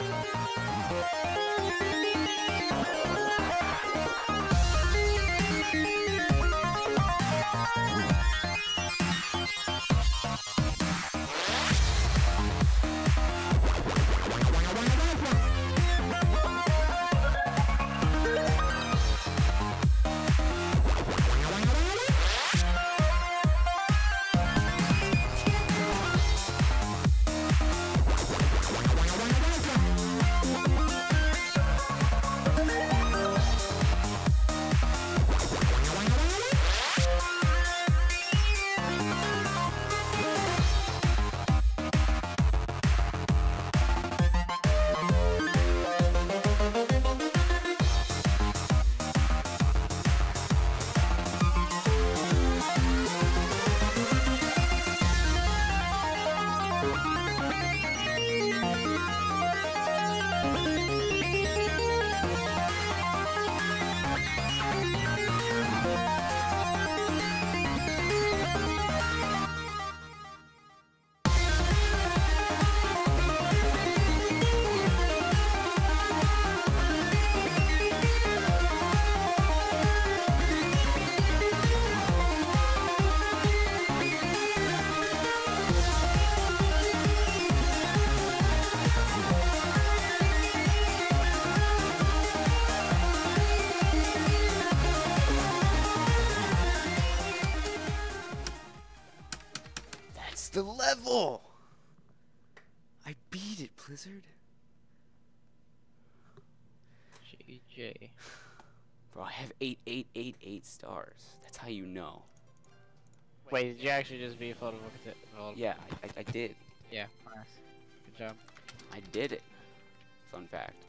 Música the level! I beat it, Blizzard. GJ. Bro, I have eight, eight, eight, eight stars. That's how you know. Wait, did you actually just be photovoltaic? Well, Yeah, I, I, I did. Yeah, nice. Good job. I did it. Fun fact.